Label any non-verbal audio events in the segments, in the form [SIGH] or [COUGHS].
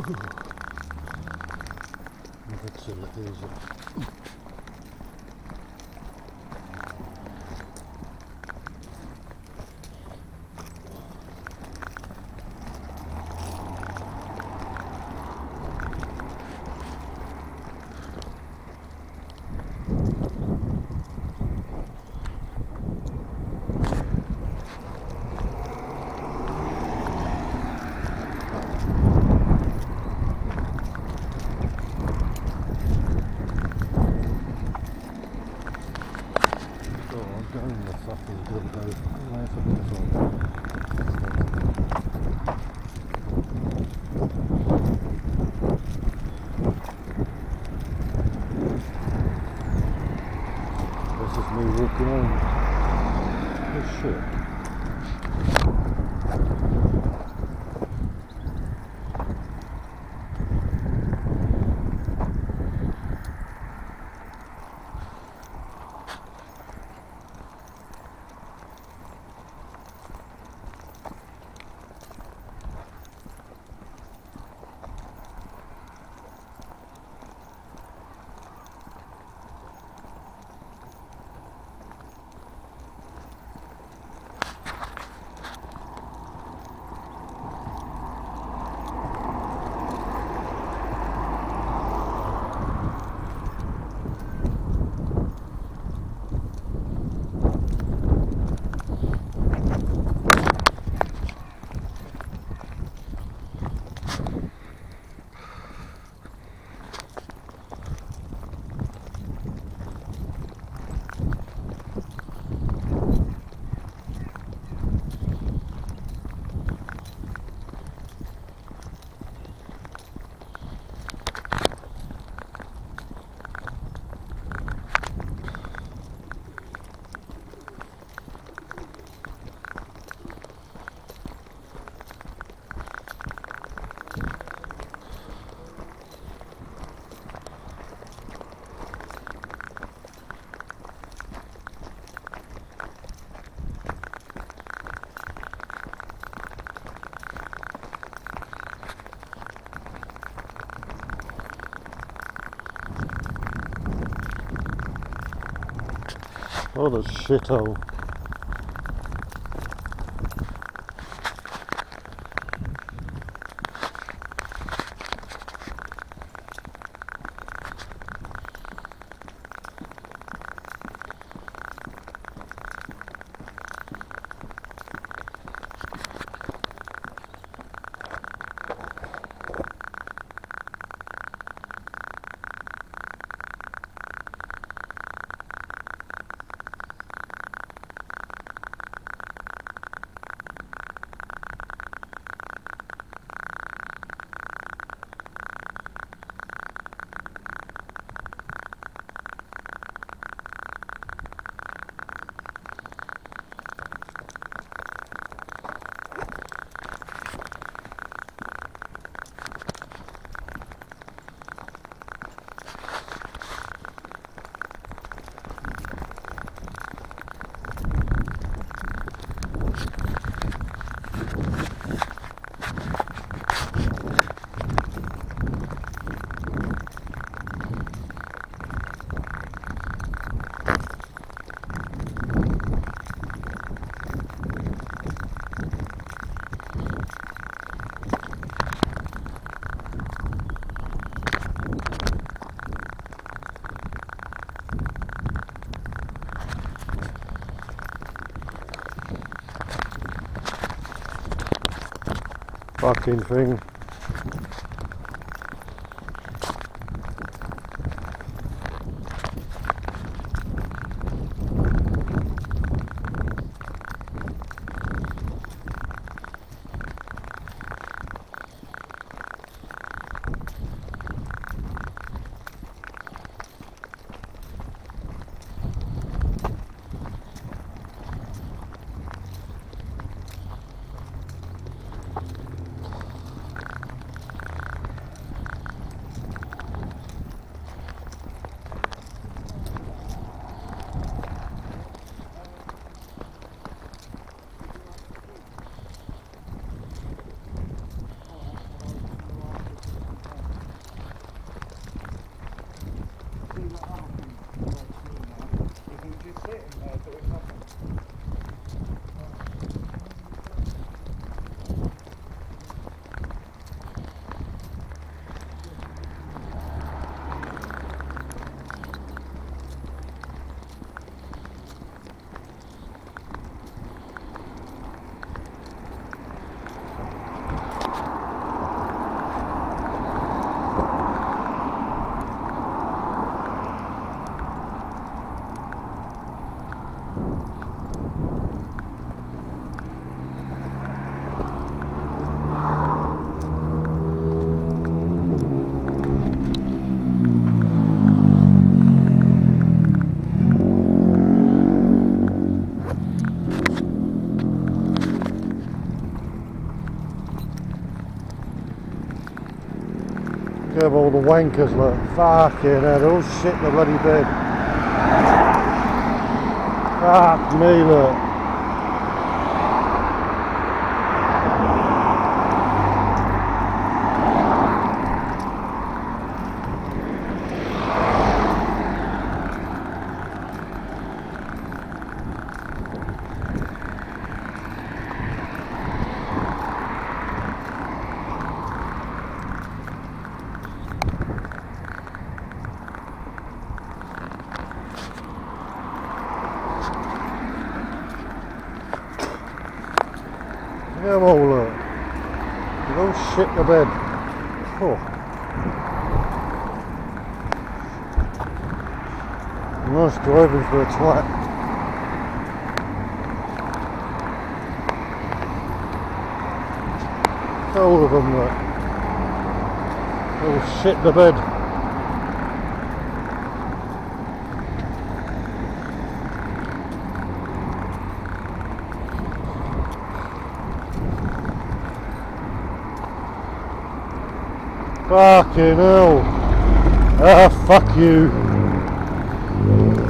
That's an angel. This is me walking Oh, the shithole. Fucking thing. Of all the wankers, look. Fucking hell, they're all shit in the bloody bed. Fuck me, look. Yeah, well, look. They're all shit the bed. Oh. Nice driving for a twat. All of them, look. All shit the bed. Fucking hell. Ah, fuck you.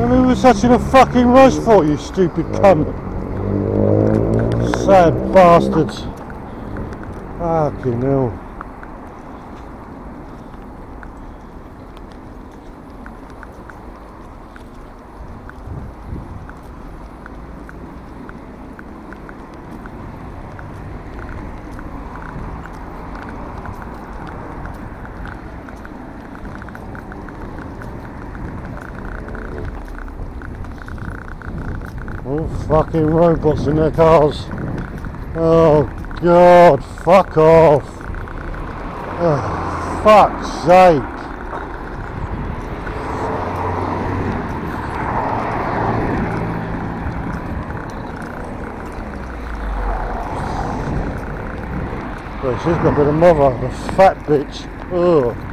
And who was such in a fucking rush for, you stupid cunt? Sad bastards. Fucking hell. All fucking robots in their cars. Oh god, fuck off. Oh, fuck's sake. Well, she's got a bit of mother, the fat bitch. Ugh.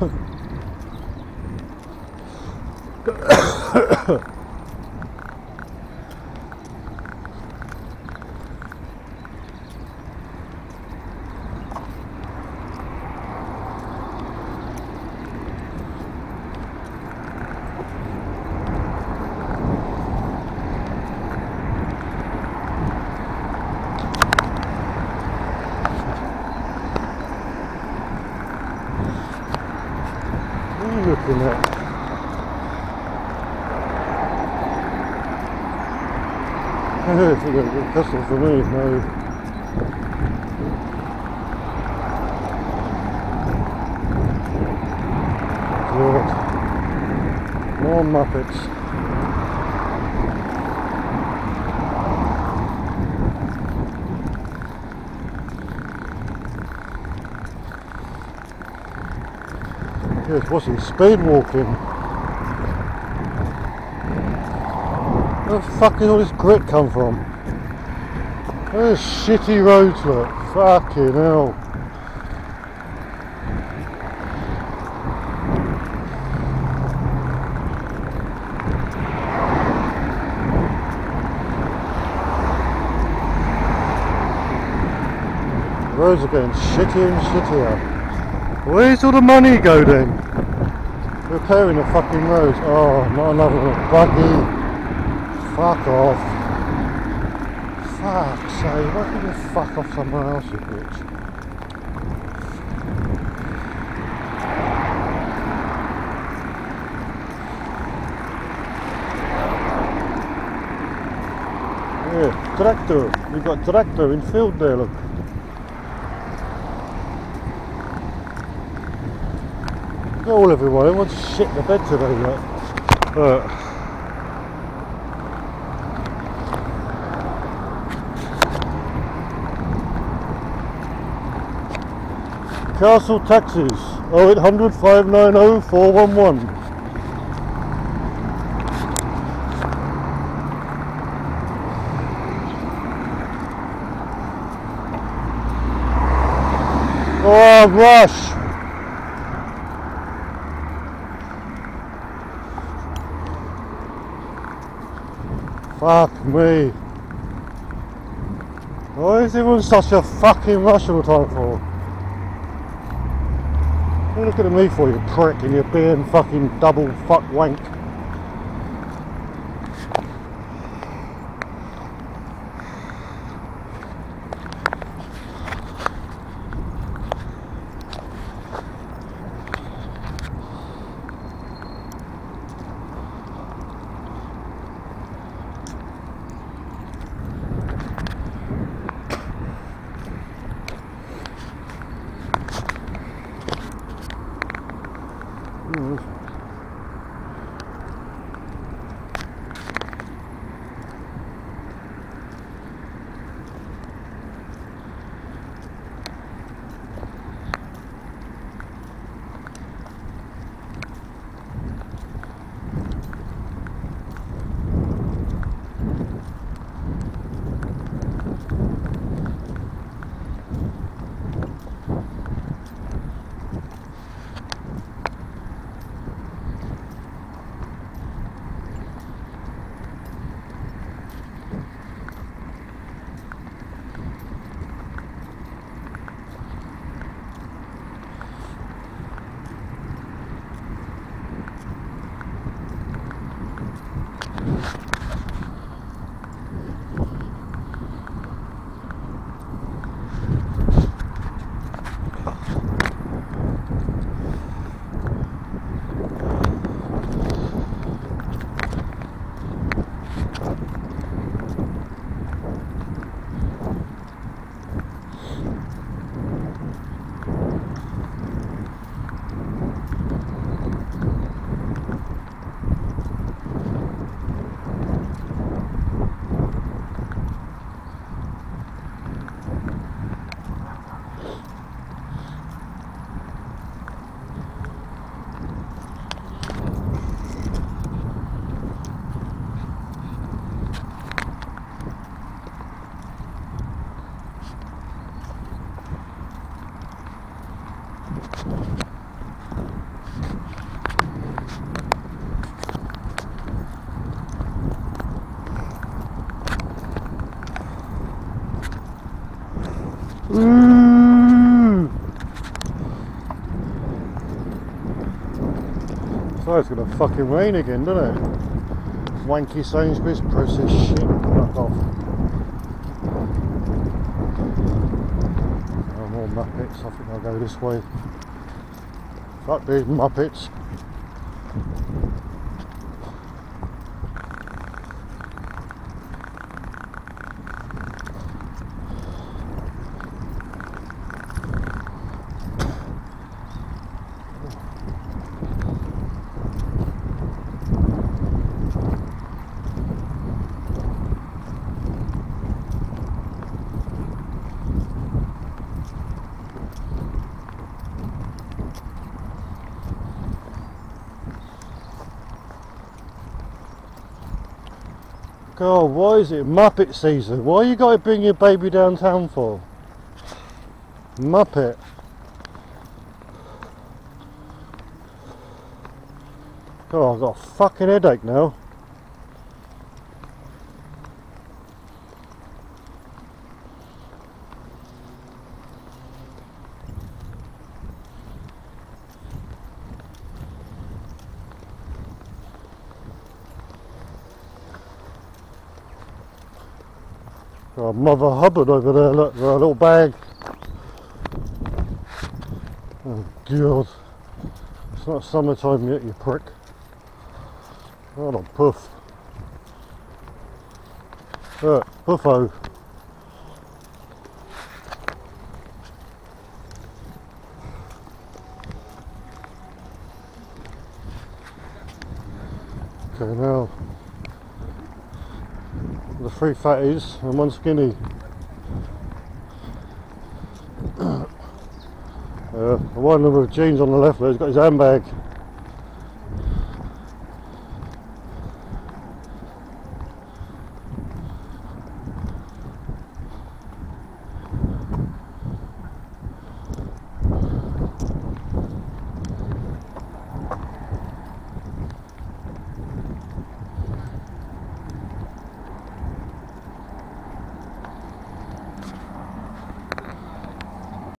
Ha What are you looking at? good custom for me, no. Good. More Muppets. What's he speed walking? Where the fuck did all this grit come from? Where's shitty roads look? Fucking hell. Roads are getting shittier and shittier. Where's all the money go then? Repairing the fucking roads. Oh, not another buggy. Fuck off. Fuck sake, why don't you fuck off somewhere else, you bitch? Yeah, tractor. We got tractor in field there, look. All everywhere. Everyone's shit in the bed today, look. Look. Castle Taxis 0800 590 411. Oh, rush! Fuck me. Why is everyone such a fucking rush all the time for? Looking at me for, you prick, and you're being fucking double fuck wank? Ooh. So it's gonna fucking rain again, doesn't it? Wanky Sainsbury's process shit. Fuck off. Oh, more Muppets. I think I'll go this way. Fuck these Muppets. God, why is it Muppet season? Why you got to bring your baby downtown for? Muppet. God, I've got a fucking headache now. Mother Hubbard over there, look, with a little bag. Oh god. It's not summertime yet, you prick. What a puff. Look, puffo. Okay, now the three fatties and one skinny. [COUGHS] uh, the one with jeans on the left there, he's got his handbag.